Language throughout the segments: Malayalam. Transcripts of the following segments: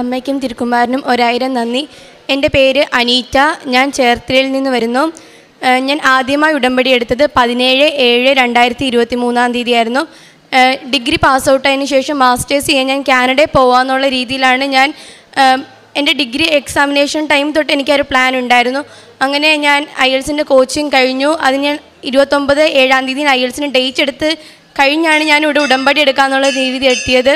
അമ്മയ്ക്കും തിരുക്കുമാരനും ഒരായിരം നന്ദി. എന്റെ പേര് അനീറ്റ. ഞാൻ ചേർത്തലയിൽ നിന്ന് വരുന്നു. ഞാൻ ആദ്യമായി ഉടമ്പടി എടുത്തത് പതിനേഴ് ഏഴ് രണ്ടായിരത്തി ഇരുപത്തി മൂന്നാം തീയതിയായിരുന്നു ഡിഗ്രി പാസ് ഔട്ടായതിനു ശേഷം മാസ്റ്റേഴ്സ് ചെയ്യാൻ ഞാൻ കാനഡയിൽ പോകാമെന്നുള്ള രീതിയിലാണ് ഞാൻ എന്റെ ഡിഗ്രി എക്സാമിനേഷൻ ടൈം തൊട്ട് എനിക്കൊരു പ്ലാൻ ഉണ്ടായിരുന്നു. അങ്ങനെ ഞാൻ ഐ കോച്ചിങ് കഴിഞ്ഞു. അത് ഞാൻ ഇരുപത്തൊമ്പത് ഏഴാം തീയതി ഐ എൽസിന് ഡേറ്റ് എടുത്ത് കഴിഞ്ഞാണ് ഞാൻ ഇവിടെ ഉടമ്പടി എടുക്കാമെന്നുള്ള രീതി എത്തിയത്.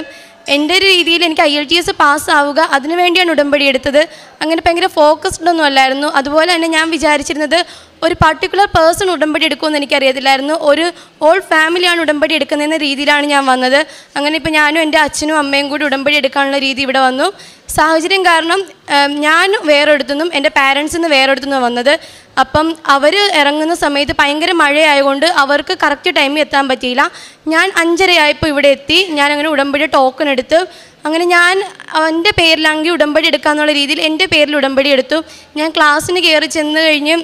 എന്റെ ഒരു രീതിയിൽ എനിക്ക് ഐ എൽ ടി എസ് പാസ്സാവുക അതിനു വേണ്ടിയാണ് ഉടമ്പടി എടുത്തത്. അങ്ങനെ ഭയങ്കര ഫോക്കസ്ഡ് ഒന്നും അല്ലായിരുന്നു. അതുപോലെ തന്നെ ഞാൻ വിചാരിച്ചിരുന്നത് ഒരു പർട്ടിക്കുലർ പേഴ്സൺ ഉടമ്പടി എടുക്കുമെന്ന് എനിക്കറിയത്തില്ലായിരുന്നു. ഒരു ഓൾ ഫാമിലിയാണ് ഉടമ്പടി എടുക്കുന്നതെന്ന രീതിയിലാണ് ഞാൻ വന്നത്. അങ്ങനെ ഇപ്പോൾ ഞാനും എന്റെ അച്ഛനും അമ്മയും കൂടി ഉടമ്പടി എടുക്കാനുള്ള രീതി ഇവിടെ വന്നു. സാഹചര്യം കാരണം ഞാൻ ഞാൻ വേറൊരിടത്തുനിന്നും എന്റെ പാരൻസിൽ നിന്ന് വേറൊരിടത്തുനിന്ന് വന്നത്. അപ്പം അവർ ഇറങ്ങുന്ന സമയത്ത് ഭയങ്കര മഴയായതുകൊണ്ട് അവർക്ക് കറക്റ്റ് ടൈമിൽ എത്താൻ പറ്റിയില്ല. ഞാൻ അഞ്ചരയായപ്പോൾ ഇവിടെ എത്തി. ഞാൻ അങ്ങനെ ഉടമ്പടി ടോക്കൺ എടുത്ത് അങ്ങനെ ഞാൻ എന്റെ പേരിലാണെങ്കിൽ ഉടമ്പടി എടുക്കാമെന്നുള്ള രീതിയിൽ എന്റെ പേരിൽ ഉടമ്പടി എടുത്തു. ഞാൻ ക്ലാസ്സിന് കയറി ചെന്ന് കഴിഞ്ഞ്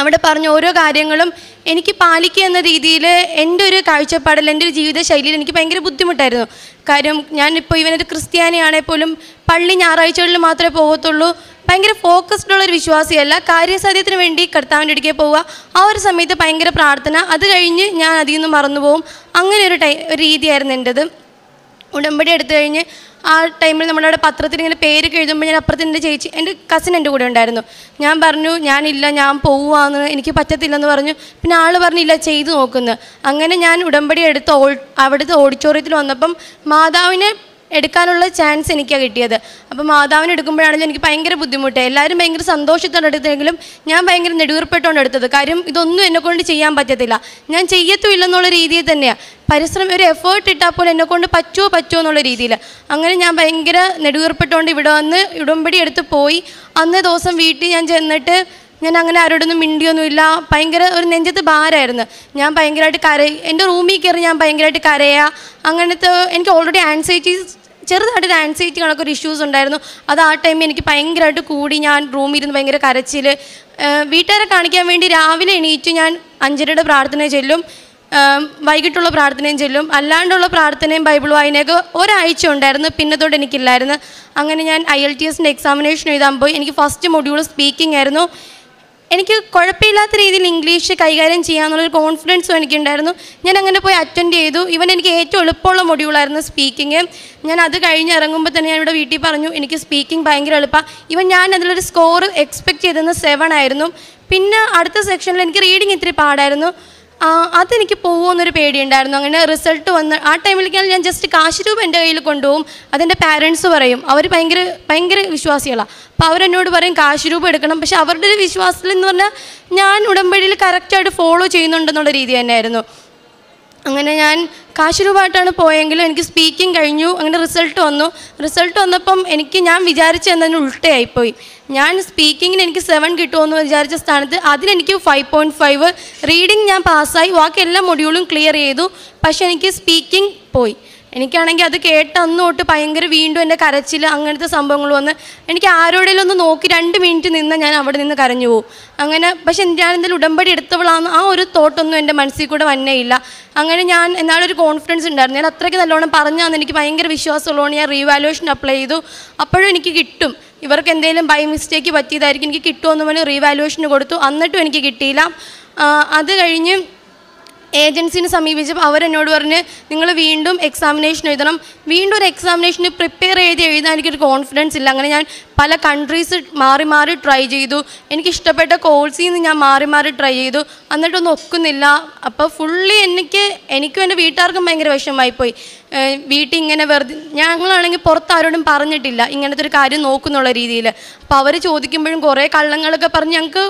അവിടെ പറഞ്ഞ ഓരോ കാര്യങ്ങളും എനിക്ക് പാലിക്കുക എന്ന രീതിയിൽ എന്റെ ഒരു കാഴ്ചപ്പാടിൽ എന്റെ ഒരു ജീവിത ശൈലിയിൽ എനിക്ക് ഭയങ്കര ബുദ്ധിമുട്ടായിരുന്നു. കാര്യം ഞാനിപ്പോൾ ഇവനൊരു ക്രിസ്ത്യാനിയാണെങ്കിൽ പോലും പള്ളി ഞായറാഴ്ചകളിൽ മാത്രമേ പോകത്തുള്ളൂ. ഭയങ്കര ഫോക്കസ്ഡ് ഉള്ളൊരു വിശ്വാസിയല്ല. കാര്യസാധ്യത്തിന് വേണ്ടി കർത്താവിന്റെ അടുക്കേ പോവുക. ആ ഒരു സമയത്ത് ഭയങ്കര പ്രാർത്ഥന. അത് കഴിഞ്ഞ് ഞാൻ അതിൽ നിന്ന് മറന്നു പോകും അങ്ങനെ ഒരു ടൈ ഒരു രീതിയായിരുന്നു എന്റെത്. ഉടമ്പടി എടുത്തു കഴിഞ്ഞ് ആ ടൈമിൽ നമ്മളവിടെ പത്രത്തിൽ ഇങ്ങനെ പേര് എഴുതുമ്പോൾ ഞാൻ അപ്പുറത്ത് എന്റെ ചേച്ചി എന്റെ കസിൻ എന്റെ കൂടെ ഉണ്ടായിരുന്നു. ഞാൻ പറഞ്ഞു ഞാനില്ല ഞാൻ പോവുകയെന്ന് എനിക്ക് പറ്റത്തില്ലെന്ന് പറഞ്ഞു. പിന്നെ ആൾ പറഞ്ഞില്ല ചെയ്തു നോക്കുന്നു. അങ്ങനെ ഞാൻ ഉടമ്പടി എടുത്ത് ഓൾ അവിടുത്തെ ഓഡിറ്റോറിയത്തിൽ വന്നപ്പം മാതാവിനെ എടുക്കാനുള്ള ചാൻസ് എനിക്കാണ് കിട്ടിയത്. അപ്പോൾ മാതാവിനെ എടുക്കുമ്പോഴാണെങ്കിലും എനിക്ക് ഭയങ്കര ബുദ്ധിമുട്ട് എല്ലാവരും ഭയങ്കര സന്തോഷത്തോടെ എടുത്തെങ്കിലും ഞാൻ ഭയങ്കര നെടുവീർപ്പെട്ടുകൊണ്ട് എടുത്തത്. കാര്യം ഇതൊന്നും എന്നെ കൊണ്ട് ചെയ്യാൻ പറ്റത്തില്ല. ഞാൻ ചെയ്യത്തുമില്ലെന്നുള്ള രീതിയിൽ തന്നെയാണ് പരിശ്രമം ഒരു എഫേർട്ട് ഇട്ടാൽ പോലും എന്നെ കൊണ്ട് പറ്റുമോ പറ്റുമോ എന്നുള്ള രീതിയിൽ അങ്ങനെ ഞാൻ ഭയങ്കര നെടുവീർപ്പെട്ടുകൊണ്ട് ഇവിടെ വന്ന് ഉടമ്പടി എടുത്ത് പോയി. അന്ന് ദിവസം വീട്ടിൽ ഞാൻ ചെന്നിട്ട് ഞാൻ അങ്ങനെ ആരോടൊന്നും മിണ്ടിയൊന്നുമില്ല. ഭയങ്കര ഒരു നെഞ്ചത്ത് ഭാരമായിരുന്നു. ഞാൻ ഭയങ്കരമായിട്ട് കര എന്റെ റൂമിൽ കയറി ഞാൻ ഭയങ്കരമായിട്ട് കരയുക അങ്ങനത്തെ എനിക്ക് ഓൾറെഡി ആൻസൈറ്റി ചെറുതായിട്ടൊരു ആൻസൈറ്റി കണക്കൊരു ഇഷ്യൂസ് ഉണ്ടായിരുന്നു. അത് ആ ടൈമിൽ എനിക്ക് ഭയങ്കരമായിട്ട് കൂടി. ഞാൻ റൂമിൽ ഇരുന്ന് ഭയങ്കര കരച്ചിൽ വീട്ടുകാരെ കാണിക്കാൻ വേണ്ടി രാവിലെ എണീറ്റ് ഞാൻ അഞ്ചരയുടെ പ്രാർത്ഥന ചെല്ലും. വൈകിട്ടുള്ള പ്രാർത്ഥനയും ചെല്ലും. അല്ലാണ്ടുള്ള പ്രാർത്ഥനയും ബൈബിൾ വായനയൊക്കെ ഒരാഴ്ച ഉണ്ടായിരുന്നു. പിന്നെ തൊട്ട് എനിക്കില്ലായിരുന്നു. അങ്ങനെ ഞാൻ ഐ എൽ ടി എസിന്റെ എക്സാമിനേഷൻ എഴുതാൻ പോയി. എനിക്ക് ഫസ്റ്റ് മൊഡ്യൂൾ സ്പീക്കിംഗ് ആയിരുന്നു. എനിക്ക് കുഴപ്പമില്ലാത്ത രീതിയിൽ ഇംഗ്ലീഷ് കൈകാര്യം ചെയ്യാമെന്നുള്ളൊരു കോൺഫിഡൻസും എനിക്കുണ്ടായിരുന്നു. ഞാൻ അങ്ങനെ പോയി അറ്റൻഡ് ചെയ്തു. ഇവൻ എനിക്ക് ഏറ്റവും എളുപ്പമുള്ള മൊഡ്യൂളായിരുന്നു സ്പീക്കിങ് ഞാൻ അത് കഴിഞ്ഞ് ഇറങ്ങുമ്പോൾ തന്നെ ഞാൻ ഇവിടെ വീട്ടിൽ പറഞ്ഞു എനിക്ക് സ്പീക്കിംഗ് ഭയങ്കര എളുപ്പമാണ് ഇവൻ ഞാൻ അതിലൊരു സ്കോർ എക്സ്പെക്ട് ചെയ്തത് സെവൻ ആയിരുന്നു. പിന്നെ അടുത്ത സെക്ഷനിൽ എനിക്ക് റീഡിങ് ഇത്തിരി പാടായിരുന്നു. അതെനിക്ക് പോകുമെന്നൊരു പേടിയുണ്ടായിരുന്നു. അങ്ങനെ റിസൾട്ട് വന്ന് ആ ടൈമിലേക്ക് ഞാൻ ജസ്റ്റ് കാശ് രൂപ എന്റെ കയ്യിൽ കൊണ്ടുപോകും. അതെന്റെ പാരൻസ് പറയും. അവർ ഭയങ്കര ഭയങ്കര വിശ്വാസികളാണ് അപ്പോൾ അവരെന്നോട് പറയും കാശ് രൂപ എടുക്കണം. പക്ഷെ അവരുടെ ഒരു വിശ്വാസത്തിൽ എന്ന് പറഞ്ഞാൽ ഞാൻ ഉടമ്പടിയിൽ കറക്റ്റായിട്ട് ഫോളോ ചെയ്യുന്നുണ്ടെന്നുള്ള രീതി തന്നെയായിരുന്നു. അങ്ങനെ ഞാൻ കാശ് രൂപമായിട്ടാണ് പോയെങ്കിലും എനിക്ക് സ്പീക്കിംഗ് കഴിഞ്ഞു അങ്ങനെ റിസൾട്ട് വന്നു. റിസൾട്ട് വന്നപ്പം എനിക്ക് ഞാൻ വിചാരിച്ച എന്നതിന് ഉൾട്ടയായിപ്പോയി. ഞാൻ സ്പീക്കിങ്ങിന് എനിക്ക് സെവൻ കിട്ടുമെന്ന് വിചാരിച്ച സ്ഥാനത്ത് അതിനെനിക്ക് ഫൈവ് പോയിന്റ് ഫൈവ് റീഡിങ് ഞാൻ പാസ്സായി ബാക്കി എല്ലാ മൊഡ്യൂളും ക്ലിയർ ചെയ്തു. പക്ഷേ എനിക്ക് സ്പീക്കിംഗ് പോയി. എനിക്കാണെങ്കിൽ അത് കേട്ട അന്ന് തൊട്ട് ഭയങ്കര വീണ്ടും എന്റെ കരച്ചിൽ അങ്ങനത്തെ സംഭവങ്ങൾ വന്ന് എനിക്ക് ആരോടെങ്കിലും ഒന്ന് നോക്കി രണ്ട് മിനിറ്റ് നിന്ന് ഞാൻ അവിടെ നിന്ന് കരഞ്ഞു പോകും. അങ്ങനെ പക്ഷെ ഞാൻ എന്തെങ്കിലും ഉടമ്പടി എടുത്തവളാന്ന് ആ ഒരു തോട്ടൊന്നും എന്റെ മനസ്സിൽ കൂടെ വന്നേ ഇല്ല. അങ്ങനെ ഞാൻ എന്നാളൊരു കോൺഫിഡൻസ് ഉണ്ടായിരുന്നു. ഞാൻ അത്രയ്ക്ക് നല്ലോണം പറഞ്ഞാന്ന് എനിക്ക് ഭയങ്കര വിശ്വാസമുള്ളതുകൊണ്ട് ഞാൻ റീവാലുവേഷൻ അപ്ലൈ ചെയ്തു. അപ്പോഴും എനിക്ക് കിട്ടും. ഇവർക്ക് എന്തെങ്കിലും ബൈ മിസ്റ്റേക്ക് പറ്റിയതായിരിക്കും എനിക്ക് കിട്ടുമെന്ന് പറഞ്ഞ് റീവാലുവേഷന് കൊടുത്തു. എന്നിട്ടും എനിക്ക് കിട്ടിയില്ല. അത് കഴിഞ്ഞ് ഏജൻസിനെ സമീപിച്ചപ്പോൾ അവരെന്നോട് പറഞ്ഞ് നിങ്ങൾ വീണ്ടും എക്സാമിനേഷൻ എഴുതണം. വീണ്ടും ഒരു എക്സാമിനേഷന് പ്രിപ്പയർ ചെയ്ത് എഴുതാൻ എനിക്കൊരു കോൺഫിഡൻസ് ഇല്ല. അങ്ങനെ ഞാൻ പല കൺട്രീസ് മാറി മാറി ട്രൈ ചെയ്തു. എനിക്ക് ഇഷ്ടപ്പെട്ട കോഴ്സിൽ നിന്ന് ഞാൻ മാറി മാറി ട്രൈ ചെയ്തു. എന്നിട്ടൊന്നും ഒക്കുന്നില്ല. അപ്പോൾ ഫുള്ളി എനിക്ക് എനിക്കും എന്റെ വീട്ടുകാർക്കും ഭയങ്കര വിഷമമായിപ്പോയി. വീട്ടിൽ ഇങ്ങനെ വെറുതെ ഞങ്ങളാണെങ്കിൽ പുറത്ത് ആരോടും പറഞ്ഞിട്ടില്ല. ഇങ്ങനത്തെ ഒരു കാര്യം നോക്കുന്നുള്ള രീതിയിൽ അപ്പോൾ അവർ ചോദിക്കുമ്പോഴും കുറേ കള്ളങ്ങളൊക്കെ പറഞ്ഞ് ഞങ്ങൾക്ക്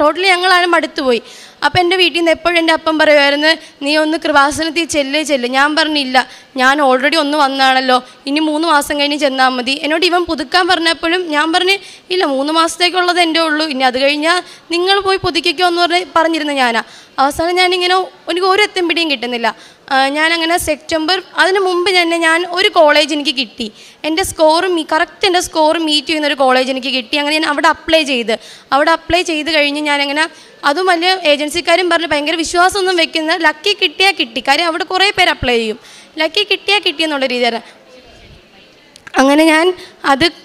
ടോട്ടലി ഞങ്ങളാണ് മടുത്തുപോയി. അപ്പം എന്റെ വീട്ടിൽ നിന്ന് എപ്പോഴും എന്റെ അപ്പം പറയുമായിരുന്നു നീ ഒന്ന് കൃപാസനത്തിൽ ചെല്ല് ചെല്ല്. ഞാൻ പറഞ്ഞില്ല. ഞാൻ ഓൾറെഡി ഒന്ന് വന്നാണല്ലോ. ഇനി മൂന്ന് മാസം കഴിഞ്ഞ് ചെന്നാൽ മതി. എന്നോട് ഇവൻ പുതുക്കാൻ പറഞ്ഞപ്പോഴും ഞാൻ പറഞ്ഞ് ഇല്ല മൂന്ന് മാസത്തേക്കുള്ളത് എന്റെ ഉള്ളൂ. ഇനി അത് കഴിഞ്ഞാൽ നിങ്ങൾ പോയി പുതുക്കിക്കോ എന്ന് പറഞ്ഞ് പറഞ്ഞിരുന്നു ഞാനാ. അവസാനം ഞാനിങ്ങനെ എനിക്ക് ഒരു എത്തും പിടിയും കിട്ടുന്നില്ല. ഞാനങ്ങനെ സെപ്റ്റംബർ അതിന് മുമ്പ് തന്നെ ഞാൻ ഒരു കോളേജ് എനിക്ക് കിട്ടി. എന്റെ സ്കോർ കറക്റ്റ് എന്റെ സ്കോർ മീറ്റ് ചെയ്യുന്ന ഒരു കോളേജ് എനിക്ക് കിട്ടി. അങ്ങനെ ഞാൻ അവിടെ അപ്ലൈ ചെയ്ത്. അവിടെ അപ്ലൈ ചെയ്ത് കഴിഞ്ഞ് ഞാനങ്ങനെ അതും വലിയ ഏജൻസിക്കാരും പറഞ്ഞ് ഭയങ്കര വിശ്വാസമൊന്നും വെക്കുന്ന ലക്കി കിട്ടിയാൽ കിട്ടി. കാര്യം അവിടെ കുറേ പേര് അപ്ലൈ ചെയ്യും. ലക്കി കിട്ടിയാൽ കിട്ടിയെന്നുള്ള രീതിയാണ് അങ്ങനെ ഞാൻ അത്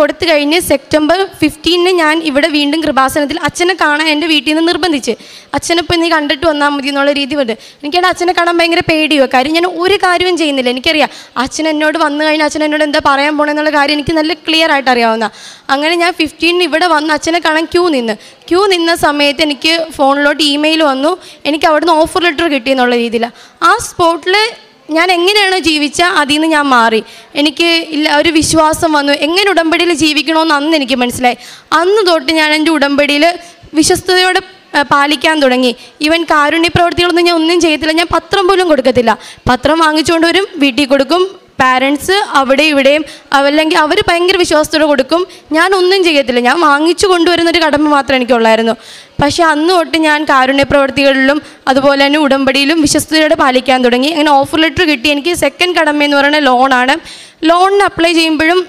കൊടുത്തു കഴിഞ്ഞ് സെപ്റ്റംബർ ഫിഫ്റ്റീനിന് ഞാൻ ഇവിടെ വീണ്ടും കൃപാസനത്തിൽ അച്ഛനെ കാണാൻ എന്റെ വീട്ടിൽ നിന്ന് നിർബന്ധിച്ച്. അച്ഛനിപ്പോൾ നീ കണ്ടിട്ട് വന്നാൽ മതി എന്നുള്ള രീതി ഉണ്ട് എനിക്കവിടെ അച്ഛനെ കാണാൻ ഭയങ്കര പേടിയോ? കാര്യം ഞാൻ ഒരു കാര്യവും ചെയ്യുന്നില്ല. എനിക്കറിയാം അച്ഛൻ എന്നോട് വന്നു കഴിഞ്ഞാൽ അച്ഛൻ എന്നോട് എന്താ പറയാൻ പോണെന്നുള്ള കാര്യം എനിക്ക് നല്ല ക്ലിയർ ആയിട്ട് അറിയാവുന്ന. അങ്ങനെ ഞാൻ ഫിഫ്റ്റീനിന് ഇവിടെ വന്ന് അച്ഛനെ കാണാൻ ക്യൂ നിന്ന്. ക്യൂ നിന്ന സമയത്ത് എനിക്ക് ഫോണിലോട്ട് ഇമെയിൽ വന്നു. എനിക്ക് അവിടുന്ന് ഓഫർ ലെറ്റർ കിട്ടിയെന്നുള്ള രീതിയിൽ ആ സ്പോട്ടിൽ ഞാൻ എങ്ങനെയാണ് ജീവിച്ച അതിൽ നിന്ന് ഞാൻ മാറി. എനിക്ക് ഇല്ല ഒരു വിശ്വാസം വന്നു. എങ്ങനെ ഉടമ്പടിയിൽ ജീവിക്കണമെന്ന് അന്ന് എനിക്ക് മനസ്സിലായി. അന്ന് തൊട്ട് ഞാൻ എന്റെ ഉടമ്പടിയിൽ വിശ്വസ്തയോടെ പാലിക്കാൻ തുടങ്ങി. ഇവൻ കാരുണ്യ പ്രവർത്തികളൊന്നും ഞാൻ ഒന്നും ചെയ്യത്തില്ല. ഞാൻ പത്രം പോലും കൊടുക്കത്തില്ല. പത്രം വാങ്ങിച്ചുകൊണ്ട് വരും വീട്ടിൽ കൊടുക്കും പാരൻസ് അവിടെ ഇവിടെയും അല്ലെങ്കിൽ അവർ ഭയങ്കര വിശ്വാസത്തോടെ കൊടുക്കും ഞാൻ ഒന്നും ചെയ്യത്തില്ല ഞാൻ വാങ്ങിച്ചു കൊണ്ടുവരുന്നൊരു കടമ മാത്രമേ എനിക്കുള്ളായിരുന്നു. പക്ഷേ അന്ന് തൊട്ട് ഞാൻ കാരുണ്യ പ്രവർത്തികളിലും അതുപോലെ തന്നെ ഉടമ്പടിയിലും വിശ്വസ്തയോടെ പാലിക്കാൻ തുടങ്ങി. അങ്ങനെ ഓഫർ ലെറ്റർ കിട്ടി. എനിക്ക് സെക്കൻഡ് കടമ എന്ന് പറയുന്നത് ലോണാണ് ലോണിന് അപ്ലൈ ചെയ്യുമ്പോഴും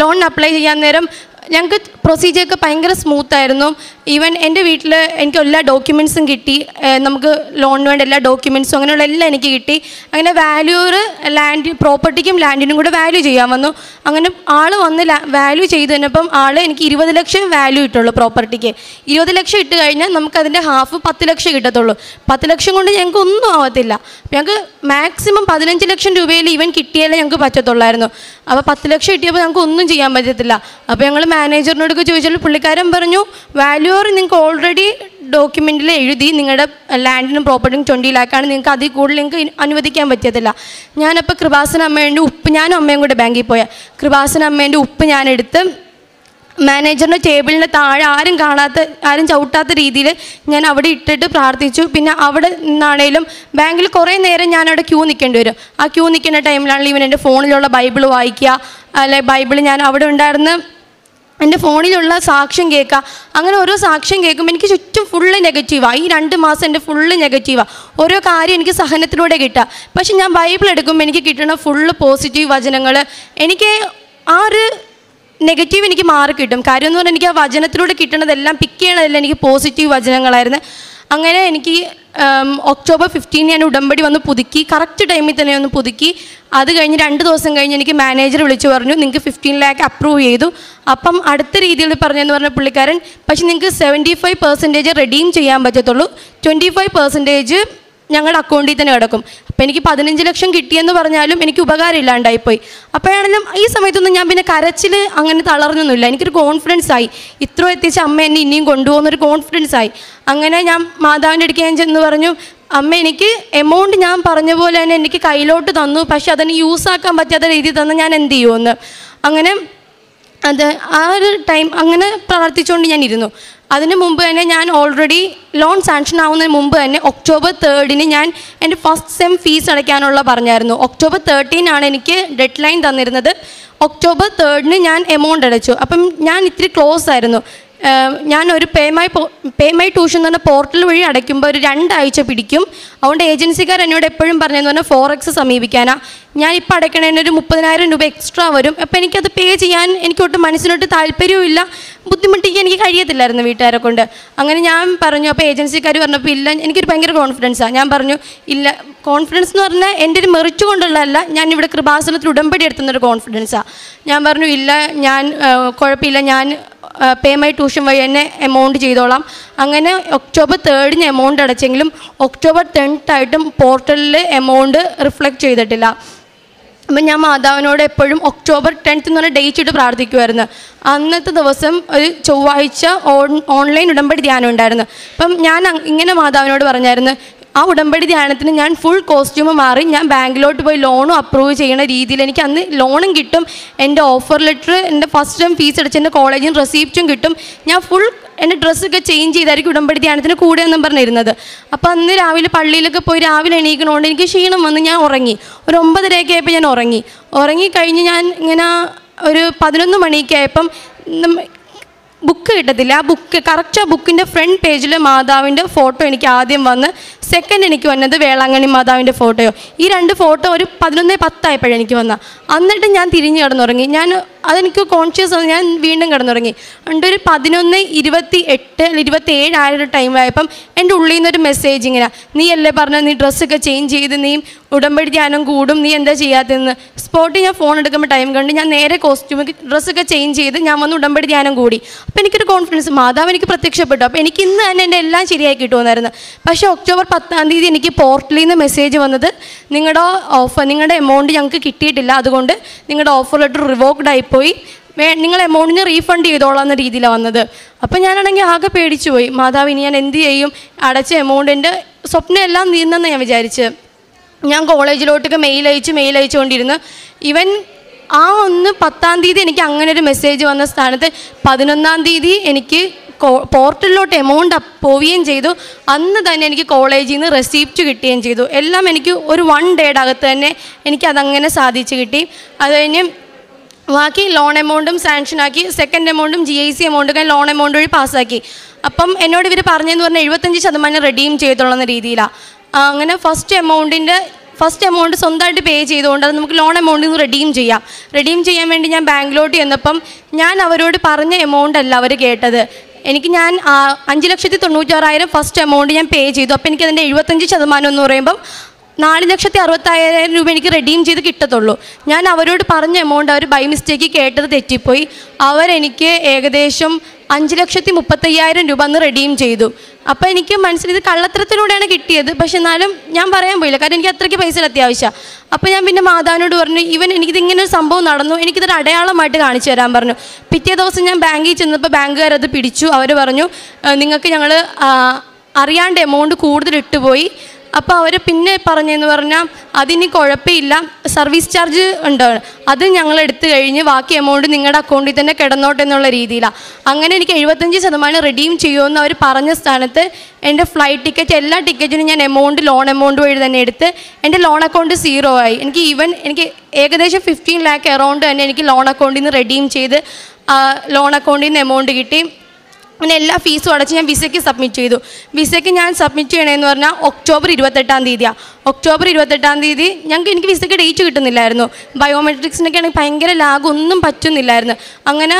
ലോണിന് അപ്ലൈ ചെയ്യാൻ നേരം ഞങ്ങൾക്ക് പ്രൊസീജിയറൊക്കെ ഭയങ്കര സ്മൂത്തായിരുന്നു ഈവൻ എന്റെ വീട്ടിൽ എനിക്ക് എല്ലാ ഡോക്യുമെൻസും കിട്ടി. നമുക്ക് ലോണിന് വേണ്ട എല്ലാ ഡോക്യുമെൻസും അങ്ങനെയുള്ള എല്ലാം എനിക്ക് കിട്ടി. അങ്ങനെ വാല്യൂർ ലാൻഡ് പ്രോപ്പർട്ടിക്കും ലാൻഡിനും കൂടെ വാല്യൂ ചെയ്യാൻ വന്നു. അങ്ങനെ ആൾ വന്ന് വാല്യൂ ചെയ്ത് തന്നപ്പം ആൾ എനിക്ക് ഇരുപത് ലക്ഷം വാല്യൂ ഇട്ടുള്ളൂ പ്രോപ്പർട്ടിക്ക് ഇരുപത് ലക്ഷം ഇട്ട് കഴിഞ്ഞാൽ നമുക്ക് അതിന്റെ ഹാഫ് പത്ത് ലക്ഷം കിട്ടത്തുള്ളൂ. പത്ത് ലക്ഷം കൊണ്ട് ഞങ്ങൾക്ക് ഒന്നും ആവത്തില്ല. ഞങ്ങൾക്ക് മാക്സിമം പതിനഞ്ച് ലക്ഷം രൂപയിൽ ഈവൻ കിട്ടിയാലേ ഞങ്ങൾക്ക് പറ്റത്തുള്ളായിരുന്നു. അപ്പോൾ പത്ത് ലക്ഷം കിട്ടിയപ്പോൾ ഞങ്ങൾക്ക് ഒന്നും ചെയ്യാൻ പറ്റത്തില്ല. അപ്പോൾ ഞങ്ങൾ മാനേജറിനോടൊക്കെ ചോദിച്ചാൽ പുള്ളിക്കാരൻ പറഞ്ഞു വാല്യൂർ നിങ്ങൾക്ക് ഓൾറെഡി ഡോക്യുമെന്റിൽ എഴുതി നിങ്ങളുടെ ലാൻഡിനും പ്രോപ്പർട്ടിയും ട്വന്റി ലാക്കാണ് നിങ്ങൾക്ക് അതിൽ കൂടുതൽ നിങ്ങൾക്ക് അനുവദിക്കാൻ പറ്റത്തില്ല. ഞാനപ്പോൾ കൃപാസന അമ്മേന്റെ ഉപ്പ് ഞാനും അമ്മയും കൂടെ ബാങ്കിൽ പോയാൽ കൃപാസന അമ്മേന്റെ ഉപ്പ് ഞാനെടുത്ത് മാനേജറിന്റെ ടേബിളിന്റെ താഴെ ആരും കാണാത്ത ആരും ചവിട്ടാത്ത രീതിയിൽ ഞാൻ അവിടെ ഇട്ടിട്ട് പ്രാർത്ഥിച്ചു. പിന്നെ അവിടെ നിന്നാണേലും ബാങ്കിൽ കുറേ നേരം ഞാൻ അവിടെ ക്യൂ നിൽക്കേണ്ടി വരും. ആ ക്യൂ നിൽക്കുന്ന ടൈമിലാണെങ്കിൽ ഇവൻ എന്റെ ഫോണിലുള്ള ബൈബിൾ വായിക്കുക. അല്ലെ ബൈബിൾ ഞാൻ അവിടെ ഉണ്ടായിരുന്ന എന്റെ ഫോണിലുള്ള സാക്ഷ്യം കേൾക്കുക. അങ്ങനെ ഓരോ സാക്ഷ്യം കേൾക്കുമ്പോൾ എനിക്ക് ചുറ്റും ഫുള്ള് നെഗറ്റീവാണ് ഈ രണ്ട് മാസം എന്റെ ഫുള്ള് നെഗറ്റീവാണ് ഓരോ കാര്യം എനിക്ക് സഹനത്തിലൂടെ കിട്ടുക. പക്ഷെ ഞാൻ ബൈബിൾ എടുക്കുമ്പോൾ എനിക്ക് കിട്ടുന്ന ഫുള്ള് പോസിറ്റീവ് വചനങ്ങൾ. എനിക്ക് ആ ഒരു നെഗറ്റീവ് എനിക്ക് മാറി കിട്ടും. കാര്യം എന്ന് പറഞ്ഞാൽ എനിക്ക് ആ വചനത്തിലൂടെ കിട്ടണതെല്ലാം പിക്ക് ചെയ്യണതെല്ലാം എനിക്ക് പോസിറ്റീവ് വചനങ്ങളായിരുന്നു. അങ്ങനെ എനിക്ക് ഒക്ടോബർ ഫിഫ്റ്റീൻ ഞാൻ ഉടമ്പടി വന്ന് പുതുക്കി കറക്റ്റ് ടൈമിൽ തന്നെ ഒന്ന് പുതുക്കി. അത് കഴിഞ്ഞ് രണ്ട് ദിവസം കഴിഞ്ഞ് എനിക്ക് മാനേജർ വിളിച്ചു പറഞ്ഞു നിങ്ങൾക്ക് ഫിഫ്റ്റീൻ ലാക്ക് അപ്രൂവ് ചെയ്തു. അപ്പം അടുത്ത രീതിയിൽ പറഞ്ഞെന്ന് പറഞ്ഞ പുള്ളിക്കാരൻ പക്ഷേ നിങ്ങൾക്ക് സെവന്റി ഫൈവ് പെർസെന്റേജ് റെഡീം ചെയ്യാൻ പറ്റത്തുള്ളൂ. ട്വന്റി ഫൈവ് പെർസെന്റേജ് ഞങ്ങളുടെ അക്കൗണ്ടിൽ തന്നെ കിടക്കും. അപ്പോൾ എനിക്ക് പതിനഞ്ച് ലക്ഷം കിട്ടിയെന്ന് പറഞ്ഞാലും എനിക്ക് ഉപകാരം ഇല്ലാണ്ടായിപ്പോയി അപ്പോഴാണെങ്കിലും ഈ സമയത്തൊന്നും ഞാൻ പിന്നെ കരച്ചിൽ അങ്ങനെ തളർന്നൊന്നുമില്ല. എനിക്കൊരു കോൺഫിഡൻസ് ആയി. ഇത്ര എത്തിച്ച അമ്മ എന്നെ ഇനിയും കൊണ്ടുപോകുന്നൊരു കോൺഫിഡൻസ് ആയി. അങ്ങനെ ഞാൻ മാതാവിന്റെ അടുത്ത് ഞാൻ ചെന്ന് പറഞ്ഞു അമ്മ എനിക്ക് എമൗണ്ട് ഞാൻ പറഞ്ഞ പോലെ തന്നെ എനിക്ക് കയ്യിലോട്ട് തന്നു. പക്ഷെ അതിന് യൂസ് ആക്കാൻ പറ്റാത്ത രീതിയിൽ തന്നെ ഞാൻ എന്ത് ചെയ്യുമെന്ന്? അങ്ങനെ അത് ആ ഒരു ടൈം അങ്ങനെ പ്രാർത്ഥിച്ചുകൊണ്ട് ഞാൻ ഇരുന്നു. അതിന് മുമ്പ് തന്നെ ഞാൻ ഓൾറെഡി ലോൺ സാങ്ഷൻ ആവുന്നതിന് മുമ്പ് തന്നെ ഒക്ടോബർ തേർഡിന് ഞാൻ എന്റെ ഫസ്റ്റ് സെം ഫീസ് അടയ്ക്കാനുള്ള പറഞ്ഞായിരുന്നു. ഒക്ടോബർ തേർട്ടീനാണ് എനിക്ക് ഡെഡ് ലൈൻ തന്നിരുന്നത്. ഒക്ടോബർ തേർഡിന് ഞാൻ എമൗണ്ട് അടച്ചു. അപ്പം ഞാൻ ഇത്തിരി ക്ലോസ് ആയിരുന്നു. ഞാൻ ഒരു pay my pay my tuition എന്ന് പറഞ്ഞ പോർട്ടൽ വഴി അടയ്ക്കുമ്പോൾ ഒരു രണ്ടാഴ്ച പിടിക്കും. അതുകൊണ്ട് ഏജൻസിക്കാർ എന്നോട് എപ്പോഴും പറഞ്ഞതെന്ന് പറഞ്ഞാൽ ഫോർ എക്സ് ഞാനിപ്പോൾ അടയ്ക്കണതിന് ഒരു മുപ്പതിനായിരം രൂപ എക്സ്ട്രാ വരും. അപ്പോൾ എനിക്കത് പേ ചെയ്യാൻ എനിക്കൊട്ട് മനസ്സിനൊട്ട് താല്പര്യവും ഇല്ല ബുദ്ധിമുട്ടിക്കാൻ എനിക്ക് കഴിയത്തില്ലായിരുന്നു വീട്ടുകാരെ കൊണ്ട്. അങ്ങനെ ഞാൻ പറഞ്ഞു അപ്പോൾ ഏജൻസിക്കാർ പറഞ്ഞപ്പോൾ ഇല്ല എനിക്കൊരു ഭയങ്കര കോൺഫിഡൻസാണ് ഞാൻ പറഞ്ഞു ഇല്ല കോൺഫിഡൻസ് എന്ന് പറഞ്ഞാൽ എന്റെ ഒരു മെറിച്ച് കൊണ്ടുള്ളതല്ല ഞാൻ ഇവിടെ കൃപാസനത്തിൽ ഉടമ്പടി എടുത്തുന്നൊരു കോൺഫിഡൻസാണ് ഞാൻ പറഞ്ഞു ഇല്ല ഞാൻ കുഴപ്പമില്ല ഞാൻ പേ മൈ ട്യൂഷൻ വഴി തന്നെ എമൗണ്ട് ചെയ്തോളാം. അങ്ങനെ ഒക്ടോബർ തേർഡിന് എമൗണ്ട് അടച്ചെങ്കിലും ഒക്ടോബർ ടെൻത്തായിട്ടും പോർട്ടലിൽ എമൗണ്ട് റിഫ്ലക്ട് ചെയ്തിട്ടില്ല. അപ്പം ഞാൻ മാതാവിനോട് എപ്പോഴും ഒക്ടോബർ ടെൻത്ത് എന്ന് പറഞ്ഞ ഡേറ്റ് ഇട്ട് പ്രാർത്ഥിക്കുമായിരുന്നു അന്നത്തെ ദിവസം ഒരു ചൊവ്വാഴ്ച ഓൺ ഓൺലൈൻ ഉടമ്പടി ധ്യാനം ഉണ്ടായിരുന്നു. അപ്പം ഞാൻ ഇങ്ങനെ മാതാവിനോട് പറഞ്ഞായിരുന്നു ആ ഉടമ്പടി ധ്യാനത്തിന് ഞാൻ ഫുൾ കോസ്റ്റ്യൂം മാറി ഞാൻ ബാങ്കിലോട്ട് പോയി ലോണും അപ്രൂവ് ചെയ്യുന്ന രീതിയിൽ എനിക്ക് അന്ന് ലോണും കിട്ടും. എന്റെ ഓഫർ ലെറ്റർ എന്റെ ഫസ്റ്റ് ടൈം ഫീസ് അടച്ച് എന്റെ കോളേജിൽ നിന്ന് റെസീപ്റ്റും കിട്ടും. ഞാൻ ഫുൾ എന്റെ ഡ്രസ്സൊക്കെ ചേഞ്ച് ചെയ്തായിരിക്കും ഉടമ്പടി ധ്യാനത്തിന് കൂടെ എന്നും പറഞ്ഞിരുന്നത്. അപ്പോൾ അന്ന് രാവിലെ പള്ളിയിലൊക്കെ പോയി രാവിലെ എണീക്കണോണ്ട് എനിക്ക് ക്ഷീണം വന്ന് ഞാൻ ഉറങ്ങി. ഒരു ഒമ്പതരയൊക്കെ ആയപ്പോൾ ഞാൻ ഉറങ്ങി. ഉറങ്ങിക്കഴിഞ്ഞ് ഞാൻ ഇങ്ങനെ ഒരു പതിനൊന്ന് മണിയൊക്കെ ആയപ്പം ബുക്ക് കിട്ടത്തില്ല. ആ ബുക്ക് കറക്റ്റ് ആ ബുക്കിന്റെ ഫ്രണ്ട് പേജിൽ മാതാവിന്റെ ഫോട്ടോ എനിക്ക് ആദ്യം വന്ന് സെക്കൻഡ് എനിക്ക് വന്നത് വേളാങ്കണ്ണി മാതാവിന്റെ ഫോട്ടോയോ ഈ രണ്ട് ഫോട്ടോ ഒരു പതിനൊന്ന് പത്തായപ്പോഴെനിക്ക് വന്ന എന്നിട്ട് ഞാൻ തിരിഞ്ഞു കിടന്നുറങ്ങി. ഞാൻ അതെനിക്ക് കോൺഷ്യസ് ആണ് ഞാൻ വീണ്ടും കിടന്നുറങ്ങി. അതുകൊണ്ട് ഒരു പതിനൊന്ന് ഇരുപത്തി എട്ട് ഇരുപത്തി ഏഴ് ആ ഒരു ടൈമായപ്പം എന്റെ ഉള്ളിൽ നിന്നൊരു മെസ്സേജ് ഇങ്ങനെ നീ അല്ലേ പറഞ്ഞ നീ ഡ്രസ്സൊക്കെ ചേഞ്ച് ചെയ്ത് നീ ഉടമ്പടി ധ്യാനം കൂടും നീ എന്താ ചെയ്യാത്തതെന്ന്? സ്പോട്ടിൽ ഞാൻ ഫോൺ എടുക്കുമ്പോൾ ടൈം കണ്ട് ഞാൻ നേരെ കോസ്റ്റ്യൂം ഡ്രസ്സൊക്കെ ചേഞ്ച് ചെയ്ത് ഞാൻ വന്ന് ഉടമ്പടി ധ്യാനം കൂടി. അപ്പോൾ എനിക്കൊരു കോൺഫിഡൻസ് മാതാവ് എനിക്ക് പ്രത്യക്ഷപ്പെട്ടു. അപ്പോൾ എനിക്ക് ഇന്ന് തന്നെ എന്റെ എല്ലാം ശരിയായി കിട്ടുമെന്നായിരുന്നു. പക്ഷേ ഒക്ടോബർ പത്താം തീയതി എനിക്ക് പോർട്ടലിൽ നിന്ന് മെസ്സേജ് വന്നത് നിങ്ങളുടെ ഓഫർ നിങ്ങളുടെ എമൗണ്ട് ഞങ്ങൾക്ക് കിട്ടിയിട്ടില്ല. അതുകൊണ്ട് നിങ്ങളുടെ ഓഫർ ലെറ്റർ റിവോക്ഡ് ആയിപ്പോയി വേ നിങ്ങൾ എമൗണ്ടിന് റീഫണ്ട് ചെയ്തോളാം രീതിയിലാണ് വന്നത്. അപ്പം ഞാനാണെങ്കിൽ ആകെ പേടിച്ചു പോയി. മാതാവ് ഇനി ഞാൻ എന്ത് ചെയ്യും? അടച്ച എമൗണ്ടിന്റെ സ്വപ്നം എല്ലാം തീർന്നെന്ന് ഞാൻ വിചാരിച്ച്. ഞാൻ കോളേജിലോട്ടൊക്കെ മെയിൽ അയച്ച് മെയിൽ അയച്ചുകൊണ്ടിരുന്നു ഇവൻ ആ ഒന്ന് പത്താം തീയതി എനിക്ക് അങ്ങനെ ഒരു മെസ്സേജ് വന്ന സ്ഥാനത്ത് പതിനൊന്നാം തീയതി എനിക്ക് പോർട്ടലിലോട്ട് എമൗണ്ട് പോവുകയും ചെയ്തു. അന്ന് തന്നെ എനിക്ക് കോളേജിൽ നിന്ന് റെസിപ്റ്റ് കിട്ടുകയും ചെയ്തു. എല്ലാം എനിക്ക് ഒരു വൺ ഡേയുടെ അകത്ത് തന്നെ എനിക്ക് അതങ്ങനെ സാധിച്ചു കിട്ടി. അത് കഴിഞ്ഞ് ബാക്കി ലോൺ എമൗണ്ടും സാങ്ഷനാക്കി സെക്കൻഡ് എമൗണ്ടും ജി ഐ സി എമൗണ്ടും ഞാൻ ലോൺ എമൗണ്ട് വഴി പാസ്സാക്കി അപ്പം എന്നോട് ഇവർ പറഞ്ഞതെന്ന് പറഞ്ഞാൽ എഴുപത്തഞ്ച് ശതമാനം റെഡീം ചെയ്തോളുന്ന രീതിയിലാണ് അങ്ങനെ ഫസ്റ്റ് എമൗണ്ടിന്റെ ഫസ്റ്റ് എമൗണ്ട് സ്വന്തമായിട്ട് പേ ചെയ്തുകൊണ്ട് അത് നമുക്ക് ലോൺ എമൗണ്ടിൽ നിന്ന് റെഡീം ചെയ്യാം. റെഡീം ചെയ്യാൻ വേണ്ടി ഞാൻ ബാങ്കിലോട്ട് ചെന്നപ്പം ഞാൻ അവരോട് പറഞ്ഞ എമൗണ്ട് അല്ല അവർ കേട്ടത്. എനിക്ക് ഞാൻ അഞ്ച് ലക്ഷത്തി തൊണ്ണൂറ്റാറായിരം ഫസ്റ്റ് എമൗണ്ട് ഞാൻ പേ ചെയ്തു. അപ്പോൾ എനിക്ക് അതിന്റെ എഴുപത്തഞ്ച് ശതമാനം എന്ന് പറയുമ്പം നാല് ലക്ഷത്തി അറുപത്തായിരം രൂപ എനിക്ക് റെഡീം ചെയ്ത് കിട്ടത്തുള്ളൂ. ഞാൻ അവരോട് പറഞ്ഞ എമൗണ്ട് അവർ ബൈ മിസ്റ്റേക്ക് കേട്ടത് തെറ്റിപ്പോയി. അവരെനിക്ക് ഏകദേശം അഞ്ച് ലക്ഷത്തി മുപ്പത്തയ്യായിരം രൂപ അന്ന് റെഡീം ചെയ്തു. അപ്പോൾ എനിക്ക് മനസ്സിൽ ഇത് കള്ളത്തരത്തിലൂടെയാണ് കിട്ടിയത്. പക്ഷെ എന്നാലും ഞാൻ പറയാൻ പോയില്ല. കാരണം എനിക്ക് അത്രയ്ക്ക് പൈസ അത്യാവശ്യമാണ് അപ്പോൾ ഞാൻ പിന്നെ മാതാവിനോട് പറഞ്ഞു ഇവൻ എനിക്കിത് ഇങ്ങനെ ഒരു സംഭവം നടന്നു. എനിക്കിതൊരു അടയാളമായിട്ട് കാണിച്ചു തരാൻ പറഞ്ഞു. പിറ്റേ ദിവസം ഞാൻ ബാങ്കിൽ ചെന്നപ്പോൾ ബാങ്കുകാർ അത് പിടിച്ചു. അവർ പറഞ്ഞു "ആ, നിങ്ങൾക്ക് ഞങ്ങൾ അറിയാണ്ട് എമൗണ്ട് കൂടുതൽ ഇട്ടുപോയി അപ്പോൾ അവർ പിന്നെ പറഞ്ഞതെന്ന് പറഞ്ഞാൽ അതിന് കുഴപ്പമില്ല സർവീസ് ചാർജ് ഉണ്ട്. അത് ഞങ്ങൾ എടുത്തു കഴിഞ്ഞ് ബാക്കി എമൗണ്ട് നിങ്ങളുടെ അക്കൗണ്ടിൽ തന്നെ കിടന്നോട്ടെ എന്നുള്ള രീതിയിലാണ് അങ്ങനെ എനിക്ക് എഴുപത്തഞ്ച് ശതമാനം റെഡീം ചെയ്യുമെന്ന് അവർ പറഞ്ഞ സ്ഥാനത്ത് എന്റെ ഫ്ലൈറ്റ് ടിക്കറ്റ് എല്ലാ ടിക്കറ്റിനും ഞാൻ എമൗണ്ട് ലോൺ എമൗണ്ട് വഴി തന്നെ എടുത്ത് എന്റെ ലോൺ അക്കൗണ്ട് സീറോ ആയി. എനിക്ക് ഈവൻ എനിക്ക് ഏകദേശം ഫിഫ്റ്റീൻ ലാക്ക് എറൗണ്ട് തന്നെ എനിക്ക് ലോൺ അക്കൗണ്ടിൽ നിന്ന് റെഡീം ചെയ്ത് ലോൺ അക്കൗണ്ടിൽ നിന്ന് എമൗണ്ട് കിട്ടി. അങ്ങനെ എല്ലാ ഫീസും അടച്ച് ഞാൻ വിസയ്ക്ക് സബ്മിറ്റ് ചെയ്തു. വിസയ്ക്ക് ഞാൻ സബ്മിറ്റ് ചെയ്യണമെന്ന് പറഞ്ഞാൽ ഒക്ടോബർ ഇരുപത്തെട്ടാം തീയതിയാണ് ഒക്ടോബർ ഇരുപത്തെട്ടാം തീയതി ഞങ്ങൾക്ക് എനിക്ക് വിസയ്ക്ക് ഡേറ്റ് കിട്ടുന്നില്ലായിരുന്നു. ബയോമെട്രിക്സിനൊക്കെ ആണെങ്കിൽ ഭയങ്കര ലാഗ് ഒന്നും പറ്റുന്നില്ലായിരുന്നു. അങ്ങനെ